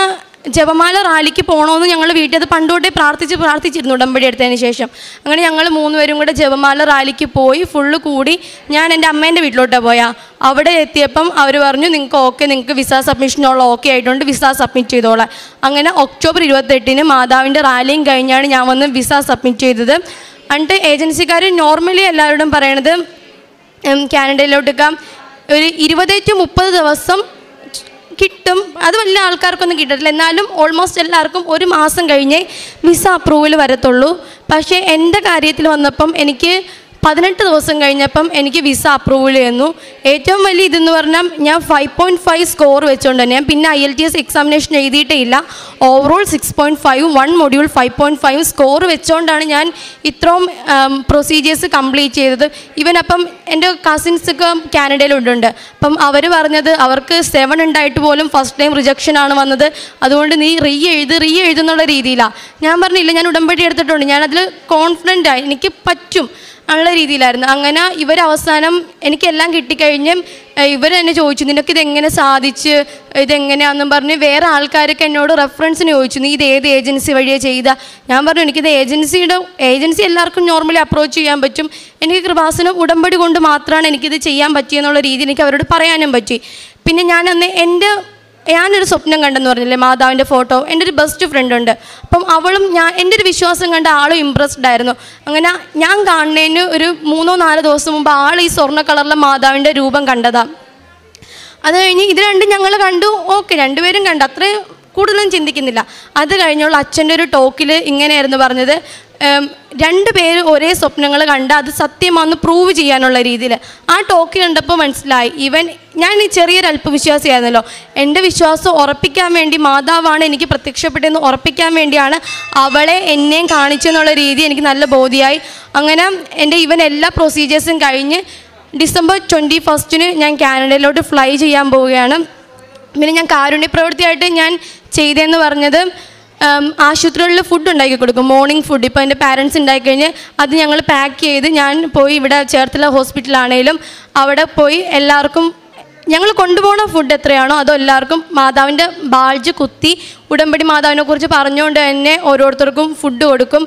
ജപമാല റാലിക്ക് പോകണമെന്ന് ഞങ്ങൾ വീട്ടിൽ അത് പണ്ടോട്ടേ പ്രാർത്ഥിച്ച് പ്രാർത്ഥിച്ചിരുന്നു ഉടമ്പടി എടുത്തതിന് ശേഷം. അങ്ങനെ ഞങ്ങൾ മൂന്നുപേരും കൂടെ ജപമാല റാലിക്ക് പോയി ഫുള്ള് കൂടി ഞാൻ എന്റെ അമ്മേന്റെ വീട്ടിലോട്ടാണ് പോയാ. അവിടെ എത്തിയപ്പം അവർ പറഞ്ഞു നിങ്ങൾക്ക് ഓക്കെ നിങ്ങൾക്ക് വിസ സബ്മിഷനുള്ള ഓക്കെ ആയിട്ടുണ്ട് വിസ സബ്മിറ്റ് ചെയ്തോളാം. അങ്ങനെ ഒക്ടോബർ ഇരുപത്തെട്ടിന് മാതാവിന്റെ റാലിയും കഴിഞ്ഞാണ് ഞാൻ വന്ന് വിസ സബ്മിറ്റ് ചെയ്തത്. എന്നിട്ട് ഏജൻസിക്കാർ നോർമലി എല്ലാവരോടും പറയണത് കാനഡയിലോട്ടേക്കാം കാനഡയിലോട്ടൊക്കെ ഒരു ഇരുപത് ടു മുപ്പത് ദിവസം കിട്ടും. അത് വലിയ ആൾക്കാർക്കൊന്നും കിട്ടത്തില്ല. എന്നാലും ഓൾമോസ്റ്റ് എല്ലാവർക്കും ഒരു മാസം കഴിഞ്ഞേ വിസ അപ്രൂവൽ വരത്തുള്ളൂ. പക്ഷേ എന്റെ കാര്യത്തിൽ വന്നപ്പം എനിക്ക് പതിനെട്ട് ദിവസം കഴിഞ്ഞപ്പം എനിക്ക് വിസ അപ്രൂവൽ ചെയ്യുന്നു. ഏറ്റവും വലിയ ഇതെന്ന് പറഞ്ഞാൽ ഞാൻ ഫൈവ് പോയിന്റ് ഫൈവ് സ്കോർ വെച്ചുകൊണ്ട് തന്നെ. ഞാൻ പിന്നെ I L T S examination എഴുതിയിട്ടേ ഇല്ല overall six point five one module five point five score വെച്ചുകൊണ്ടാണ് ഞാൻ ഇത്രയും പ്രൊസീജിയേഴ്സ് കംപ്ലീറ്റ് ചെയ്തത്. ഇവൻ അപ്പം എന്റെ കസിൻസൊക്കെ കാനഡയിലുണ്ട്. അപ്പം അവർ പറഞ്ഞത് അവർക്ക് സെവൻ ഉണ്ടായിട്ട് പോലും ഫസ്റ്റ് ടൈം റിജക്ഷൻ ആണ് വന്നത്. അതുകൊണ്ട് നീ റീ എഴുത് റീ എഴുതുന്നുള്ള രീതിയിലാണ് ഞാൻ പറഞ്ഞില്ല ഞാൻ ഉടമ്പടി എടുത്തിട്ടുണ്ട്. ഞാനതിൽ കോൺഫിഡന്റ് ആയി എനിക്ക് പറ്റും. ഉള്ള രീതിയിലായിരുന്നു. അങ്ങനെ ഇവർ അവസാനം എനിക്കെല്ലാം കിട്ടിക്കഴിഞ്ഞ് ഇവർ എന്നെ ചോദിച്ചു നിനക്ക് ഇതെങ്ങനെ സാധിച്ച്? ഇതെങ്ങനെയാണെന്നും പറഞ്ഞ് വേറെ ആൾക്കാരൊക്കെ എന്നോട് റെഫറൻസിന് ചോദിച്ചു നീ ഇത് ഏത് ഏജൻസി വഴിയാണ് ചെയ്ത? ഞാൻ പറഞ്ഞു എനിക്കിത് ഏജൻസിയുടെ ഏജൻസി എല്ലാവർക്കും നോർമലി അപ്രോച്ച് ചെയ്യാൻ പറ്റും. എനിക്ക് കൃപാസന ഉടമ്പടി കൊണ്ട് മാത്രമാണ് എനിക്കിത് ചെയ്യാൻ പറ്റിയെന്നുള്ള രീതിയിൽ എനിക്ക് അവരോട് പറയാനും പറ്റി. പിന്നെ ഞാൻ എന്റെ ഞാനൊരു സ്വപ്നം കണ്ടെന്ന് പറഞ്ഞില്ലേ മാതാവിന്റെ ഫോട്ടോ? എന്റെ ഒരു ബെസ്റ്റ് ഫ്രണ്ട് ഉണ്ട്. അപ്പം അവളും ഞാൻ എന്റെ ഒരു വിശ്വാസം കണ്ട ആളും ഇമ്പ്രസ്ഡ് ആയിരുന്നു. അങ്ങനെ ഞാൻ കാണുന്നതിന് ഒരു മൂന്നോ നാലോ ദിവസം മുമ്പ് ആൾ ഈ സ്വർണ കളറിലെ മാതാവിന്റെ രൂപം കണ്ടതാണ് അത് കഴിഞ്ഞ് ഇത് രണ്ടും ഞങ്ങൾ കണ്ടു. ഓക്കെ രണ്ടുപേരും കണ്ടു. അത്രയും കൂടുതലും ചിന്തിക്കുന്നില്ല. അത് കഴിഞ്ഞുള്ള അച്ഛന്റെ ഒരു ടോക്കിൽ ഇങ്ങനെയായിരുന്നു പറഞ്ഞത്. രണ്ട് പേര് ഒരേ സ്വപ്നങ്ങൾ കണ്ട് അത് സത്യമാണെന്ന് പ്രൂവ് ചെയ്യാനുള്ള രീതിയിൽ. ആ ടോക്ക് കണ്ടപ്പോൾ മനസ്സിലായി. ഇവൻ ഞാൻ ഈ ചെറിയൊരു അല്പവിശ്വാസിയായിരുന്നല്ലോ. എന്റെ വിശ്വാസം ഉറപ്പിക്കാൻ വേണ്ടി മാതാവാണ് എനിക്ക് പ്രത്യക്ഷപ്പെട്ടതെന്ന് ഉറപ്പിക്കാൻ വേണ്ടിയാണ് അവളെ എന്നെയും കാണിച്ചെന്നുള്ള രീതി എനിക്ക് നല്ല ബോധ്യമായി അങ്ങനെ എന്റെ ഇവൻ എല്ലാ പ്രൊസീജിയേഴ്സും കഴിഞ്ഞ് ഡിസംബർ ട്വന്റി ഫസ്റ്റിന് ഞാൻ കാനഡയിലോട്ട് ഫ്ലൈ ചെയ്യാൻ പോവുകയാണ്. പിന്നെ ഞാൻ കാരുണ്യ പ്രവൃത്തിയായിട്ട് ഞാൻ ചെയ്തതെന്ന് പറഞ്ഞത് ആശുപത്രികളിൽ ഫുഡ് ഉണ്ടാക്കി കൊടുക്കും. മോർണിംഗ് ഫുഡ് ഇപ്പോൾ എന്റെ പാരൻസ് ഉണ്ടാക്കിക്കഴിഞ്ഞ് അത് ഞങ്ങൾ പാക്ക് ചെയ്ത് ഞാൻ പോയി ഇവിടെ ചേർത്തല ഹോസ്പിറ്റലാണേലും അവിടെ പോയി എല്ലാവർക്കും ഞങ്ങൾ കൊണ്ടുപോകുന്ന ഫുഡ് എത്രയാണോ അതോ എല്ലാവർക്കും മാതാവിന്റെ ബാൾജ് കുത്തി ഉടമ്പടി മാതാവിനെ കുറിച്ച് പറഞ്ഞുകൊണ്ട് തന്നെ ഓരോരുത്തർക്കും ഫുഡ് കൊടുക്കും.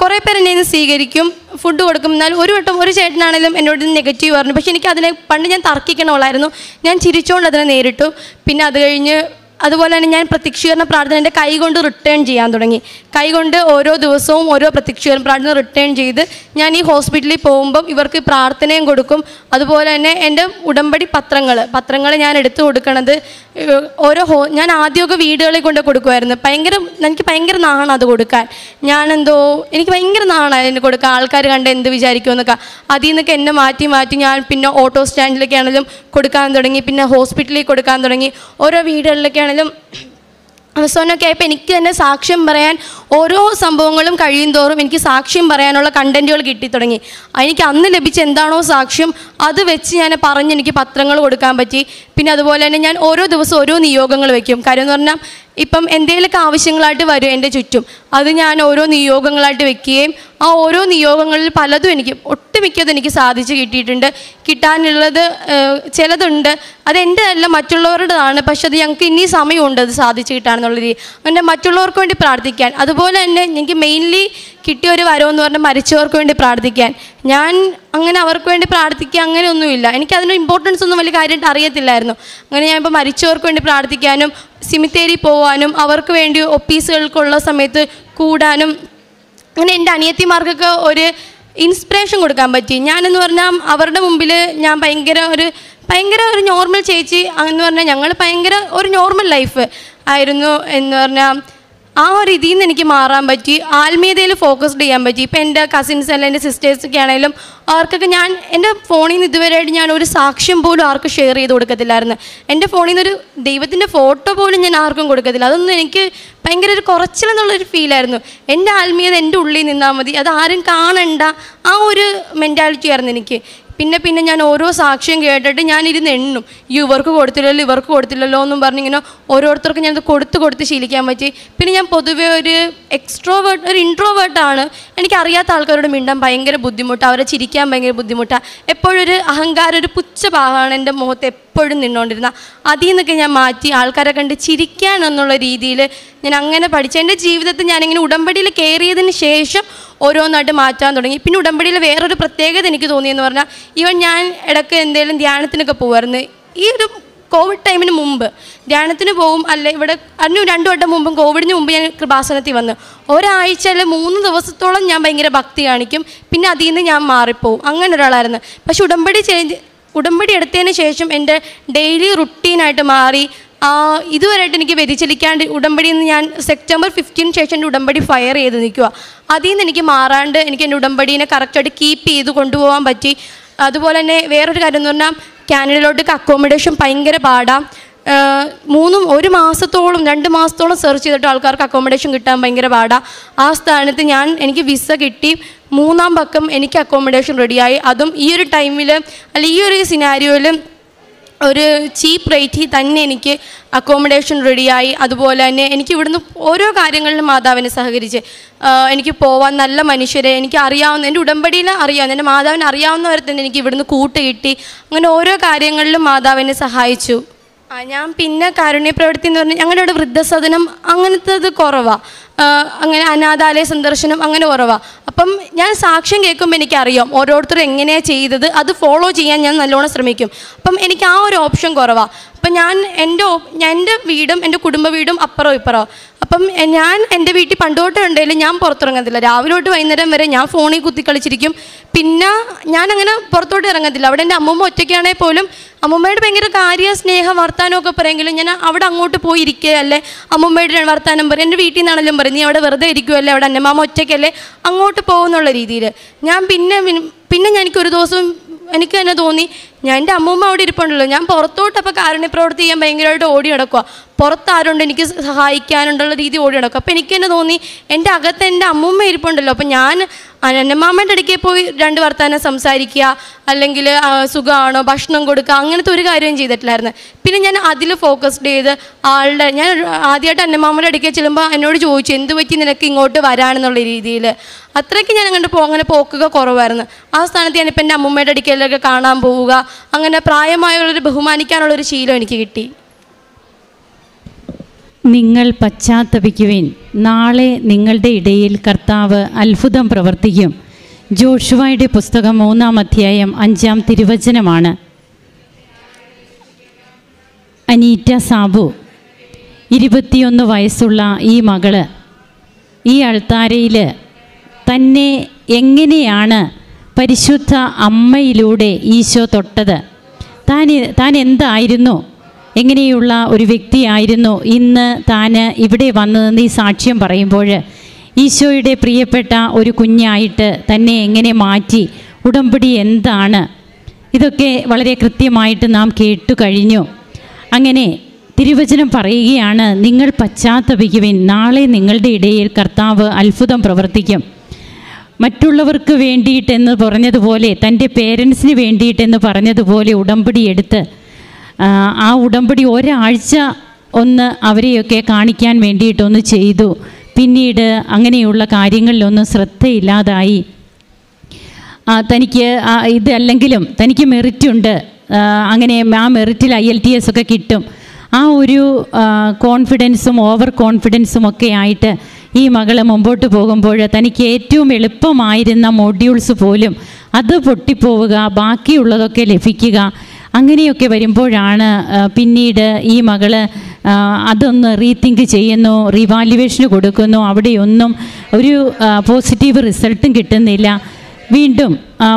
കുറേ പേര് എന്നെ സ്വീകരിക്കും ഫുഡ് കൊടുക്കും. എന്നാൽ ഒരു വട്ടം ഒരു ചേട്ടനാണെങ്കിലും എന്നോട് നെഗറ്റീവ് പറഞ്ഞു. പക്ഷേ എനിക്ക് അതിനെ പണ്ട് ഞാൻ തർക്കിക്കണമുള്ളായിരുന്നു ഞാൻ ചിരിച്ചുകൊണ്ട് അതിനെ നേരിട്ടു. പിന്നെ അത് കഴിഞ്ഞ് അതുപോലെ തന്നെ ഞാൻ പ്രത്യക്ഷീകരണ പ്രാർത്ഥന എന്റെ കൈ കൊണ്ട് റിട്ടേൺ ചെയ്യാൻ തുടങ്ങി. കൈകൊണ്ട് ഓരോ ദിവസവും ഓരോ പ്രത്യക്ഷീകരണ പ്രാർത്ഥന റിട്ടേൺ ചെയ്ത് ഞാൻ ഈ ഹോസ്പിറ്റലിൽ പോകുമ്പം ഇവർക്ക് പ്രാർത്ഥനയും കൊടുക്കും. അതുപോലെ തന്നെ എന്റെ ഉടമ്പടി പത്രങ്ങൾ പത്രങ്ങൾ ഞാൻ എടുത്തു കൊടുക്കണത് ഓരോ ഹോ ഞാൻ ആദ്യമൊക്കെ വീടുകളിൽ കൊണ്ട് കൊടുക്കുമായിരുന്നു. ഭയങ്കര എനിക്ക് ഭയങ്കര നാണം അത് കൊടുക്കാൻ. ഞാനെന്തോ എനിക്ക് ഭയങ്കര നാണം അതിന് കൊടുക്കാൻ. ആൾക്കാർ കണ്ട് എന്ത് വിചാരിക്കുമെന്നൊക്കെ. അതിൽ നിന്നൊക്കെ എന്നെ മാറ്റി മാറ്റി ഞാൻ പിന്നെ ഓട്ടോ സ്റ്റാൻഡിലൊക്കെ ആണെങ്കിലും കൊടുക്കാൻ തുടങ്ങി. പിന്നെ ഹോസ്പിറ്റലിൽ കൊടുക്കാൻ തുടങ്ങി. ഓരോ വീടുകളിലൊക്കെ ആണെങ്കിലും അവസാനമൊക്കെ ആയപ്പോൾ എനിക്ക് തന്നെ സാക്ഷ്യം പറയാൻ ഓരോ സംഭവങ്ങളും കഴിയും തോറും എനിക്ക് സാക്ഷ്യം പറയാനുള്ള കണ്ടന്റുകൾ കിട്ടി തുടങ്ങി. എനിക്ക് അന്ന് ലഭിച്ച എന്താണോ സാക്ഷ്യം അത് വെച്ച് ഞാൻ പറഞ്ഞ് എനിക്ക് പത്രങ്ങൾ കൊടുക്കാൻ പറ്റി. പിന്നെ അതുപോലെ തന്നെ ഞാൻ ഓരോ ദിവസവും ഓരോ നിയോഗങ്ങൾ വയ്ക്കും കാര്യം എന്ന് പറഞ്ഞാൽ ഇപ്പം എന്തെങ്കിലുമൊക്കെ ആവശ്യങ്ങളായിട്ട് വരും എന്റെ ചുറ്റും. അത് ഞാൻ ഓരോ നിയോഗങ്ങളായിട്ട് വെക്കുകയും ആ ഓരോ നിയോഗങ്ങളിൽ പലതും എനിക്ക് ഒട്ടുമിക്കതും എനിക്ക് സാധിച്ചു കിട്ടിയിട്ടുണ്ട്. കിട്ടാനുള്ളത് ചിലതുണ്ട്. അത് എന്റെ അല്ല മറ്റുള്ളവരുടേതാണ്. പക്ഷെ അത് ഞങ്ങൾക്ക് ഇനി സമയമുണ്ട് അത് സാധിച്ചു കിട്ടാനെന്നുള്ള രീതി. അങ്ങനെ മറ്റുള്ളവർക്ക് വേണ്ടി പ്രാർത്ഥിക്കാൻ. അതുപോലെ തന്നെ എനിക്ക് മെയിൻലി കിട്ടിയ ഒരു വരവെന്ന് പറഞ്ഞാൽ മരിച്ചവർക്ക് വേണ്ടി പ്രാർത്ഥിക്കാൻ. ഞാൻ അങ്ങനെ അവർക്ക് വേണ്ടി പ്രാർത്ഥിക്കുക അങ്ങനെയൊന്നുമില്ല. എനിക്ക് അതിന് ഇമ്പോർട്ടൻസ് ഒന്നും വലിയ കാര്യമായിട്ട് അറിയത്തില്ലായിരുന്നു. അങ്ങനെ ഞാൻ ഇപ്പോൾ മരിച്ചവർക്ക് വേണ്ടി പ്രാർത്ഥിക്കാനും സിമിത്തേരി പോവാനും അവർക്ക് വേണ്ടി ഒപ്പീസുകൾക്കുള്ള സമയത്ത് കൂടാനും അങ്ങനെ എന്റെ അനിയത്തിമാർക്കൊക്കെ ഒരു ഇൻസ്പിറേഷൻ കൊടുക്കാൻ പറ്റി. ഞാനെന്ന് പറഞ്ഞാൽ അവരുടെ മുമ്പിൽ ഞാൻ ഭയങ്കര ഒരു ഭയങ്കര ഒരു നോർമൽ ചേച്ചി. എന്ന് പറഞ്ഞാൽ ഞങ്ങൾ ഭയങ്കര ഒരു നോർമൽ ലൈഫ് ആയിരുന്നു എന്ന് പറഞ്ഞാൽ ആ ഒരു ഇതിൽ നിന്ന് എനിക്ക് മാറാൻ പറ്റി. ആത്മീയതയിൽ ഫോക്കസ്ഡ് ചെയ്യാൻ പറ്റി. ഇപ്പം എന്റെ കസിൻസ് അല്ല എന്റെ സിസ്റ്റേഴ്സൊക്കെ ആണെങ്കിലും അവർക്കൊക്കെ ഞാൻ എന്റെ ഫോണിൽ നിന്ന് ഇതുവരെയായിട്ട് ഞാൻ ഒരു സാക്ഷ്യം പോലും ആർക്കും ഷെയർ ചെയ്ത് കൊടുക്കത്തില്ലായിരുന്നു. എന്റെ ഫോണിൽ നിന്നൊരു ദൈവത്തിന്റെ ഫോട്ടോ പോലും ഞാൻ ആർക്കും കൊടുക്കത്തില്ല. അതൊന്നും എനിക്ക് ഭയങ്കര ഒരു കുറച്ചിലെന്നുള്ളൊരു ഫീലായിരുന്നു എന്റെ ആത്മീയത എന്റെ ഉള്ളിൽ നിന്നാൽ മതി. അത് ആരും കാണണ്ട. ആ ഒരു മെന്റാലിറ്റി ആയിരുന്നു എനിക്ക്. പിന്നെ പിന്നെ ഞാൻ ഓരോ സാക്ഷ്യം കേട്ടിട്ട് ഞാൻ ഇരുന്ന് എണ്ണും. ഈ ഇവർക്ക് കൊടുത്തില്ലല്ലോ ഇവർക്ക് കൊടുത്തില്ലല്ലോ എന്നും പറഞ്ഞിങ്ങനെ ഓരോരുത്തർക്കും ഞാനത് കൊടുത്ത് കൊടുത്ത് ശീലിക്കാൻ പറ്റി. പിന്നെ ഞാൻ പൊതുവേ ഒരു എക്സ്ട്രോവേർട്ട് ഒരു ഇൻട്രോവേർട്ടാണ് എനിക്കറിയാത്ത ആൾക്കാരോട് മിണ്ടാൻ ഭയങ്കര ബുദ്ധിമുട്ടാണ് അവരെ ചിരിക്കാൻ ഭയങ്കര ബുദ്ധിമുട്ടാണ് എപ്പോഴും ഒരു അഹങ്കാരം ഒരു പുച്ഛഭാവമാണ് എന്റെ മുഖത്ത് എപ്പോഴും നിന്നുകൊണ്ടിരുന്ന അതിൽ നിന്നൊക്കെ ഞാൻ മാറ്റി ആൾക്കാരെ കണ്ട് ചിരിക്കാൻ എന്നുള്ള രീതിയിൽ ഞാൻ അങ്ങനെ പഠിച്ചു. എന്റെ ജീവിതത്തിൽ ഞാനിങ്ങനെ ഉടമ്പടിയിൽ കയറിയതിന് ശേഷം ഓരോന്നായിട്ട് മാറ്റാൻ തുടങ്ങി. പിന്നെ ഉടമ്പടിയിൽ വേറൊരു പ്രത്യേകത എനിക്ക് തോന്നിയെന്ന് പറഞ്ഞാൽ ഈവൻ ഞാൻ ഇടയ്ക്ക് എന്തെങ്കിലും ധ്യാനത്തിനൊക്കെ പോകുമായിരുന്നു ഈ ഒരു കോവിഡ് ടൈമിന് മുമ്പ് ധ്യാനത്തിന് പോകും അല്ല ഇവിടെ അതിന് രണ്ടു വട്ടം മുമ്പും കോവിഡിന് മുമ്പ് ഞാൻ കൃപാസനത്തിൽ വന്നു. ഒരാഴ്ച അല്ലെ മൂന്ന് ദിവസത്തോളം ഞാൻ ഭയങ്കര ഭക്തി കാണിക്കും പിന്നെ അതിൽ നിന്ന് ഞാൻ മാറിപ്പോവും. അങ്ങനെ ഒരാളായിരുന്നു. പക്ഷെ ഉടമ്പടി ചേഞ്ച് ഉടമ്പടി എടുത്തതിന് ശേഷം എന്റെ ഡെയിലി റുട്ടീനായിട്ട് മാറി. ഇതുവരെയായിട്ട് എനിക്ക് വ്യതിചലിക്കാണ്ട് ഉടമ്പടിയിൽ നിന്ന് ഞാൻ സെപ്റ്റംബർ ഫിഫ്റ്റീന് ശേഷം എന്റെ ഉടമ്പടി ഫയർ ചെയ്ത് നിൽക്കുക അതിൽ നിന്ന് എനിക്ക് മാറാണ്ട് എനിക്ക് എന്റെ ഉടമ്പടീനെ കറക്റ്റായിട്ട് കീപ്പ് ചെയ്ത് കൊണ്ടുപോകാൻ പറ്റി. അതുപോലെ തന്നെ വേറൊരു കാര്യം എന്ന് പറഞ്ഞാൽ കാനഡയിലോട്ടേക്ക് അക്കോമഡേഷൻ ഭയങ്കര പാടാം. മൂന്നും ഒരു മാസത്തോളം രണ്ട് മാസത്തോളം സെർച്ച് ചെയ്തിട്ട് ആൾക്കാർക്ക് അക്കോമഡേഷൻ കിട്ടാൻ ഭയങ്കര പാടാണ് ആ സ്ഥാനത്ത് ഞാൻ എനിക്ക് വിസ കിട്ടി. മൂന്നാം പക്കം എനിക്ക് അക്കോമഡേഷൻ റെഡിയായി അതും ഈ ഒരു ടൈമിൽ അല്ല ഈ ഒരു സിനാരിയോയിൽ ഒരു ചീപ്പ് റേറ്റിൽ തന്നെ എനിക്ക് അക്കോമഡേഷൻ റെഡിയായി അതുപോലെ തന്നെ എനിക്ക് ഇവിടുന്ന് ഓരോ കാര്യങ്ങളിലും മാതാവിനെ സഹകരിച്ച് എനിക്ക് പോവാൻ നല്ല മനുഷ്യരെ എനിക്ക് അറിയാവുന്ന എന്റെ ഉടമ്പടിയിൽ അറിയാവുന്ന എന്റെ മാതാവിനെ അറിയാവുന്നവരെ തന്നെ എനിക്ക് ഇവിടുന്ന് കൂട്ട് കിട്ടി. അങ്ങനെ ഓരോ കാര്യങ്ങളിലും മാതാവിനെ സഹായിച്ചു. ഞാൻ പിന്നെ കാരുണ്യ പ്രവൃത്തി എന്ന് പറഞ്ഞാൽ ഞങ്ങളുടെ ഇവിടെ വൃദ്ധസദനം അങ്ങനത്തത് കുറവാണ് അങ്ങനെ അനാഥാലയ സന്ദർശനം അങ്ങനെ കുറവാണ് അപ്പം ഞാൻ സാക്ഷ്യം കേൾക്കുമ്പോൾ എനിക്കറിയാം ഓരോരുത്തരും എങ്ങനെയാണ് ചെയ്തത്. അത് ഫോളോ ചെയ്യാൻ ഞാൻ നല്ലോണം ശ്രമിക്കും. അപ്പം എനിക്ക് ആ ഒരു ഓപ്ഷൻ കുറവാണ് അപ്പം ഞാൻ എന്റെ എന്റെ വീടും എന്റെ കുടുംബ വീടും അപ്പുറം ഇപ്പുറം അപ്പം ഞാൻ എന്റെ വീട്ടിൽ പണ്ടോട്ട് ഉണ്ടെങ്കിലും ഞാൻ പുറത്തിറങ്ങത്തില്ല. രാവിലെ തൊട്ട് വൈകുന്നേരം വരെ ഞാൻ ഫോണിൽ കുത്തി കളിച്ചിരിക്കും. പിന്നെ ഞാൻ അങ്ങനെ പുറത്തോട്ട് ഇറങ്ങത്തില്ല. അവിടെ എന്റെ അമ്മമ്മ ഒറ്റയ്ക്കാണെങ്കിൽ പോലും അമ്മൂമ്മയുടെ ഭയങ്കര കാര്യ സ്നേഹ വർത്താനമൊക്കെ പറയുമെങ്കിലും ഞാൻ അവിടെ അങ്ങോട്ട് പോയി ഇരിക്കുകയല്ലേ അമ്മൂമ്മയുടെ വർത്താനം പറയും. എന്റെ വീട്ടിൽ നിന്നാണെങ്കിലും പറയും നീ അവിടെ വെറുതെ ഇരിക്കുമല്ലേ അവിടെ? അന്നമാമ ഒറ്റയ്ക്കല്ലേ? അങ്ങോട്ട് പോകുന്നുള്ള രീതിയിൽ. ഞാൻ പിന്നെ പിന്നെ ഞാൻ എനിക്കൊരു ദിവസം എനിക്ക് തന്നെ തോന്നി ഞാൻ എന്റെ അമ്മൂമ്മ അവിടെ ഇരിപ്പുണ്ടല്ലോ. ഞാൻ പുറത്തോട്ടപ്പോൾ കാരുണ്യ പ്രവൃത്തി ചെയ്യാൻ ഭയങ്കരമായിട്ട് ഓടി നടക്കുക പുറത്ത് ആരുണ്ട് എനിക്ക് സഹായിക്കാനുണ്ടുള്ള രീതി ഓടി നടക്കുക അപ്പോൾ എനിക്ക് തന്നെ തോന്നി എന്റെ അകത്ത് എന്റെ അമ്മൂമ്മ ഇരിപ്പുണ്ടല്ലോ. അപ്പോൾ ഞാൻ അനന്നമാമന്റെ അടുക്കെ പോയി രണ്ട് വർത്താനം സംസാരിക്കുക അല്ലെങ്കിൽ സുഖമാണോ ഭക്ഷണം കൊടുക്കുക അങ്ങനത്തെ ഒരു കാര്യവും ചെയ്തിട്ടില്ലായിരുന്നു. പിന്നെ ഞാൻ അതിൽ ഫോക്കസ്ഡ് ചെയ്ത് ആളുടെ ഞാൻ ആദ്യമായിട്ട് അന്നമാമന്റെ അടുക്കെ ചെല്ലുമ്പോൾ എന്നോട് ചോദിച്ചു എന്ത് പറ്റി നിനക്ക് ഇങ്ങോട്ട് വരാനെന്നുള്ള രീതിയിൽ അത്രയ്ക്ക് ഞാൻ അങ്ങോട്ട് പോ അങ്ങനെ പോക്കുക കുറവായിരുന്നു. ആ സ്ഥാനത്ത് ഞാനിപ്പോൾ എന്റെ അമ്മൂമ്മയുടെ അടുക്കലൊക്കെ കാണാൻ പോവുക അങ്ങനെ പ്രായമായുള്ളൊരു ബഹുമാനിക്കാനുള്ളൊരു ശീലം എനിക്ക് കിട്ടി. നിങ്ങൾ പശ്ചാത്തപിക്കുവിൻ. നാളെ നിങ്ങളുടെ ഇടയിൽ കർത്താവ് അത്ഭുതം പ്രവർത്തിക്കും. ജോഷുവയുടെ പുസ്തകം മൂന്നാം അധ്യായം അഞ്ചാം തിരുവചനമാണ്. അനീറ്റ സാബു ഇരുപത്തിയൊന്ന് വയസ്സുള്ള ഈ മകൾ ഈ അൾത്താരയിൽ തന്നെ എങ്ങനെയാണ് പരിശുദ്ധ അമ്മയിലൂടെ ഈശോ തൊട്ടത്. താൻ താൻ എന്തായിരുന്നു? എങ്ങനെയുള്ള ഒരു വ്യക്തിയായിരുന്നു? ഇന്ന് താൻ ഇവിടെ വന്നതെന്ന് ഈ സാക്ഷ്യം പറയുമ്പോൾ ഈശോയുടെ പ്രിയപ്പെട്ട ഒരു കുഞ്ഞായിട്ട് തന്നെ എങ്ങനെ മാറ്റി? ഉടമ്പടി എന്താണ്? ഇതൊക്കെ വളരെ കൃത്യമായിട്ട് നാം കേട്ടു കഴിഞ്ഞു. അങ്ങനെ തിരുവചനം പറയുകയാണ് നിങ്ങൾ പശ്ചാത്തപിക്കുവിൻ. നാളെ നിങ്ങളുടെ ഇടയിൽ കർത്താവ് അത്ഭുതം പ്രവർത്തിക്കും. മറ്റുള്ളവർക്ക് വേണ്ടിയിട്ടെന്ന് പറഞ്ഞതുപോലെ തന്റെ പേരൻസിന് വേണ്ടിയിട്ടെന്ന് പറഞ്ഞതുപോലെ ഉടമ്പടി എടുത്ത് ആ, ഉടമ്പടി ഒരാഴ്ച ഒന്ന് അവരെയൊക്കെ കാണിക്കാൻ വേണ്ടിയിട്ടൊന്ന് ചെയ്തു. പിന്നീട് അങ്ങനെയുള്ള കാര്യങ്ങളിലൊന്നും ശ്രദ്ധയില്ലാതായി. തനിക്ക് ഇതല്ലെങ്കിലും തനിക്ക് മെറിറ്റുണ്ട് അങ്ങനെ ആ മെറിറ്റിൽ ഐ എൽ ടി എസ് ഒക്കെ കിട്ടും. ആ ഒരു കോൺഫിഡൻസും ഓവർ കോൺഫിഡൻസും ഒക്കെ ആയിട്ട് ഈ മകൾ മുമ്പോട്ട് പോകുമ്പോൾ തനിക്ക് ഏറ്റവും എളുപ്പമായിരുന്ന മോഡ്യൂൾസ് പോലും അത് പൊട്ടിപ്പോവുക ബാക്കിയുള്ളതൊക്കെ ലഭിക്കുക അങ്ങനെയൊക്കെ വരുമ്പോഴാണ് പിന്നീട് ഈ മകൾ അതൊന്ന് റീതിങ്ക് ചെയ്യുന്നു റീവാലുവേഷന് കൊടുക്കുന്നു. അവിടെയൊന്നും ഒരു പോസിറ്റീവ് റിസൾട്ടും കിട്ടുന്നില്ല. വീണ്ടും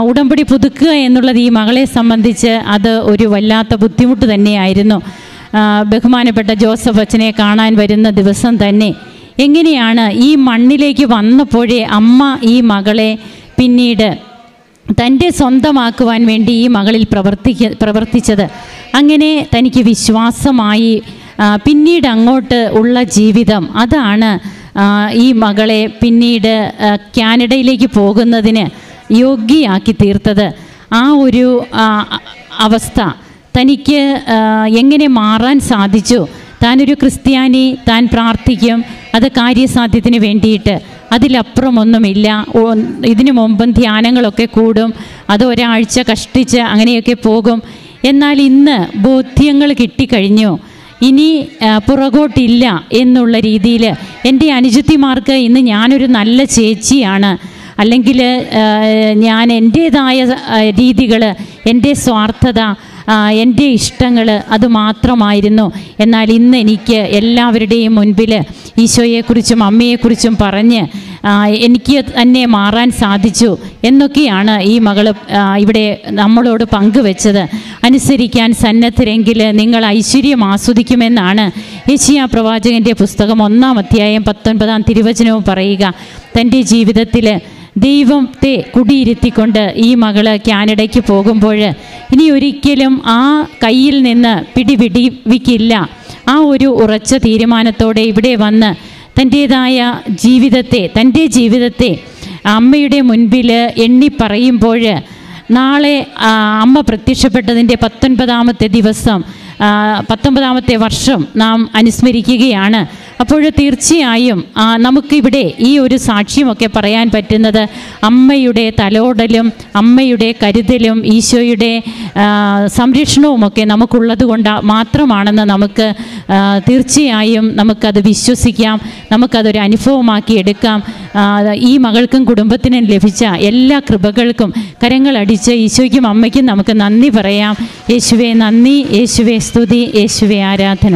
ഉടമ്പടി പുതുക്കുക എന്നുള്ളത് ഈ മകളെ സംബന്ധിച്ച് അത് ഒരു വല്ലാത്ത ബുദ്ധിമുട്ട് തന്നെയായിരുന്നു. ബഹുമാനപ്പെട്ട ജോസഫ് അച്ഛനെ കാണാൻ വരുന്ന ദിവസം തന്നെ എങ്ങനെയാണ് ഈ മണ്ണിലേക്ക് വന്നപ്പോഴേ അമ്മ ഈ മകളെ പിന്നീട് തന്റെ സ്വന്തമാക്കുവാൻ വേണ്ടി ഈ മകളിൽ പ്രവർത്തിക്ക പ്രവർത്തിച്ചത്? അങ്ങനെ തനിക്ക് വിശ്വാസമായി പിന്നീട് അങ്ങോട്ട് ഉള്ള ജീവിതം അതാണ് ഈ മകളെ പിന്നീട് കാനഡയിലേക്ക് പോകുന്നതിന് യോഗ്യയാക്കി തീർത്തത്. ആ ഒരു അവസ്ഥ തനിക്ക് എങ്ങനെ മാറാൻ സാധിച്ചു? താനൊരു ക്രിസ്ത്യാനി താൻ പ്രാർത്ഥിക്കും അത് കാര്യസാധ്യത്തിന് വേണ്ടിയിട്ട്. അതിലപ്പുറമൊന്നുമില്ല. ഇതിനു മുമ്പും ധ്യാനങ്ങളൊക്കെ കൂടും. അത് ഒരാഴ്ച കഷ്ടിച്ച് അങ്ങനെയൊക്കെ പോകും. എന്നാൽ ഇന്ന് ബോധ്യങ്ങൾ കിട്ടിക്കഴിഞ്ഞു. ഇനി പുറകോട്ടില്ല എന്നുള്ള രീതിയിൽ എന്റെ അനുജത്തിമാർക്ക് ഇന്ന് ഞാനൊരു നല്ല ചേച്ചിയാണ്. അല്ലെങ്കിൽ ഞാൻ എന്റേതായ രീതികൾ എന്റെ സ്വാർത്ഥത എന്റെ ഇഷ്ടങ്ങൾ അത് മാത്രമായിരുന്നു. എന്നാൽ ഇന്ന് എനിക്ക് എല്ലാവരുടെയും മുൻപിൽ ഈശോയെക്കുറിച്ചും അമ്മയെക്കുറിച്ചും പറഞ്ഞ് എനിക്ക് തന്നെ മാറാൻ സാധിച്ചു എന്നൊക്കെയാണ് ഈ മകൾ ഇവിടെ നമ്മളോട് പങ്കുവെച്ചത്. അനുസരിക്കാൻ സന്നദ്ധരെങ്കിൽ നിങ്ങൾ ഐശ്വര്യം ആസ്വദിക്കുമെന്നാണ് യേശിയ പ്രവാചകന്റെ പുസ്തകം ഒന്നാം അധ്യായം പത്തൊൻപതാം തിരുവചനവും പറയുക. തന്റെ ജീവിതത്തിൽ ദൈവത്തെ കുടിയിരുത്തിക്കൊണ്ട് ഈ മകൾ കാനഡയ്ക്ക് പോകുമ്പോൾ ഇനി ഒരിക്കലും ആ കയ്യിൽ നിന്ന് പിടിപിടിവിക്കില്ല. ആ ഒരു ഉറച്ച തീരുമാനത്തോടെ ഇവിടെ വന്ന് തന്റേതായ ജീവിതത്തെ തന്റെ ജീവിതത്തെ അമ്മയുടെ മുൻപിൽ എണ്ണി പറയുമ്പോൾ നാളെ അമ്മ പ്രത്യക്ഷപ്പെട്ടതിന്റെ പത്തൊൻപതാമത്തെ ദിവസം പത്തൊമ്പതാമത്തെ വർഷം നാം അനുസ്മരിക്കുകയാണ്. അപ്പോൾ തീർച്ചയായും നമുക്കിവിടെ ഈ ഒരു സാക്ഷ്യമൊക്കെ പറയാൻ പറ്റുന്നത് അമ്മയുടെ തലോടലും അമ്മയുടെ കരുതലും ഈശോയുടെ സംരക്ഷണവും സംരക്ഷണവുമൊക്കെ നമുക്കുള്ളത് കൊണ്ട് മാത്രമാണെന്ന് നമുക്ക് തീർച്ചയായും നമുക്കത് വിശ്വസിക്കാം നമുക്കതൊരു അനുഭവമാക്കി എടുക്കാം. ഈ മകൾക്കും കുടുംബത്തിനും ലഭിച്ച എല്ലാ കൃപകൾക്കും കരങ്ങളടിച്ച് ഈശോയ്ക്കും അമ്മയ്ക്കും നമുക്ക് നന്ദി പറയാം. യേശുവെ നന്ദി. യേശുവെ സ്തുതി. യേശുവെ ആരാധന.